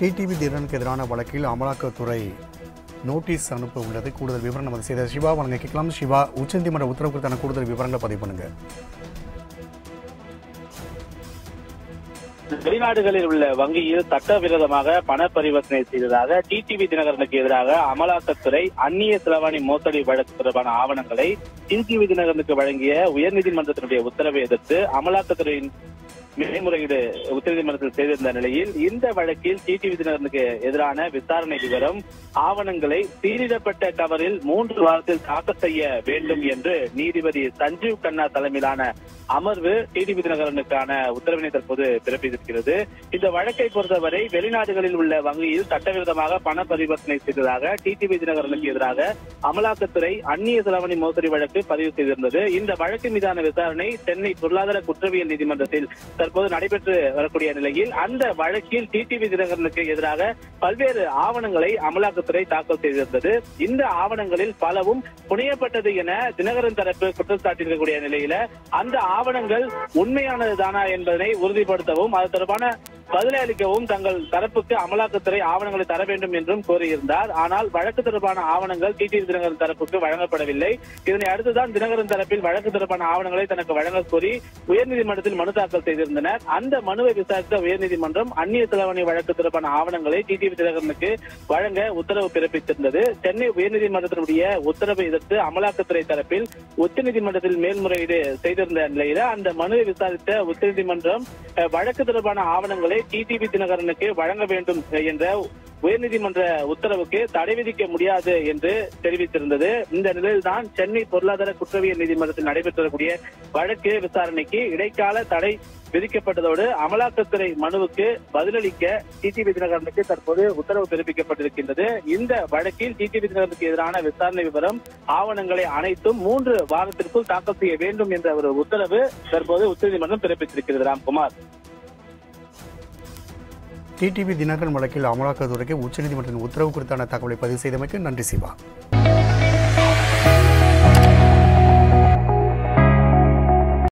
TTV தினனுக்கு எதிரான வழக்கில் அமலாக்கத்துறை நோட்டீஸ் அனுப்ப உள்ளது. கூடுதல் விவரம் நமது செய்த சிவா வழங்க கேட்கலாம். சிவா உச்சநீதிமன்ற உத்தரவு குறித்தான கூடுதல் விவரங்களை பதிவு பண்ணுங்க. வெளிநாடுகளில் உள்ள வங்கியில் சட்டவிரோதமாக பண பரிவர்த்தனை செய்ததாக டிடிவி தினகரனுக்கு எதிராக அமலாக்கத்துறை அந்நிய செலவாணி மோசடி வழக்கு தொடர்பான ஆவணங்களை டிடிவி தினகரனுக்கு வழங்கிய உயர்நீதிமன்றத்தினுடைய உத்தரவை எதிர்த்து அமலாக்கத்துறையின் மேல்முறையீடு உச்சநீதிமன்றத்தில் செய்திருந்த நிலையில் இந்த வழக்கில் டிடிவி எதிரான விசாரணை விவரம் ஆவணங்களை சீரிடப்பட்ட கவரில் மூன்று வாரத்தில் தாக்கல் செய்ய வேண்டும் என்று நீதிபதி சஞ்சீவ் கண்ணா தலைமையிலான அமர்வு டிடிவி தினகரனுக்கான உத்தரவினை தற்போது பிறப்பித்திருக்கிறது. இந்த வழக்கை பொறுத்தவரை வெளிநாடுகளில் உள்ள வங்கியில் சட்டவிரோதமாக பண பரிவர்த்தனை செய்ததாக டிடிவி தினகரனுக்கு எதிராக அமலாக்கத்துறை அந்நிய செலவணி மோசடி வழக்கு பதிவு செய்திருந்தது. இந்த வழக்கு மீதான விசாரணை சென்னை பொருளாதார குற்றவியல் நீதிமன்றத்தில் தற்போது நடைபெற்று வரக்கூடிய நிலையில் அந்த வழக்கில் டிடிவி தினகரனுக்கு எதிராக பல்வேறு ஆவணங்களை அமலாக்கத்துறை தாக்கல் செய்திருந்தது. இந்த ஆவணங்களில் பலவும் புனையப்பட்டது என தினகரன் தரப்பு குற்றம் சாட்டியிருக்கக்கூடிய நிலையில அந்த ஆவணங்கள் உண்மையானதுதானா என்பதனை உறுதிப்படுத்தவும் அது தொடர்பான பதிலளிக்கவும் தங்கள் தரப்புக்கு அமலாக்கத்துறை ஆவணங்களை தர வேண்டும் என்றும் கோரியிருந்தார். ஆனால் வழக்கு தொடர்பான ஆவணங்கள் டிடிவி தினகரன் தரப்புக்கு வழங்கப்படவில்லை. இதனை அடுத்துதான் தினகரன் தரப்பில் வழக்கு தொடர்பான ஆவணங்களை தனக்கு வழங்க கோரி உயர்நீதிமன்றத்தில் மனு தாக்கல் செய்திருந்தனர். அந்த மனுவை விசாரித்த உயர்நீதிமன்றம் அந்நிய செலவணி வழக்கு தொடர்பான ஆவணங்களை டிடிவி தினகரனுக்கு வழங்க உத்தரவு பிறப்பித்திருந்தது. சென்னை உயர்நீதிமன்றத்தினுடைய உத்தரவை எதிர்த்து அமலாக்கத்துறை தரப்பில் உச்சநீதிமன்றத்தில் மேல்முறையீடு செய்திருந்த நிலையில அந்த மனுவை விசாரித்த உச்சநீதிமன்றம் வழக்கு தொடர்பான ஆவணங்களை டிடிவி தினகரனுக்கு வழங்க வேண்டும் என்ற உயர்நீதிமன்ற உத்தரவுக்கு தடை விதிக்க முடியாது என்று தெரிவித்திருந்தது. இந்த நிலையில்தான் சென்னை பொருளாதார குற்றவியல் நீதிமன்றத்தில் நடைபெற்றக்கூடிய வழக்கு விசாரணைக்கு இடைக்கால தடை விதிக்கப்பட்டதோடு அமலாக்கத்துறை மனுவுக்கு பதிலளிக்க டிடிவி தினகரனுக்கு தற்போது உத்தரவு பிறப்பிக்கப்பட்டிருக்கின்றது. இந்த வழக்கில் டிடிவி தினகரனுக்கு எதிரான விசாரணை விவரம் ஆவணங்களை அனைத்தும் மூன்று வாரத்திற்குள் தாக்கல் செய்ய வேண்டும் என்ற ஒரு உத்தரவு தற்போது உச்சநீதிமன்றம் பிறப்பித்திருக்கிறது. ராம்குமார். டிடிவி தினகரன் வழக்கில் அமலாக்கத்துறைக்கு உச்சநீதிமன்றத்தின் உத்தரவு குறித்தான தகவலை பதிவு செய்தமைக்கு நன்றி சிவா.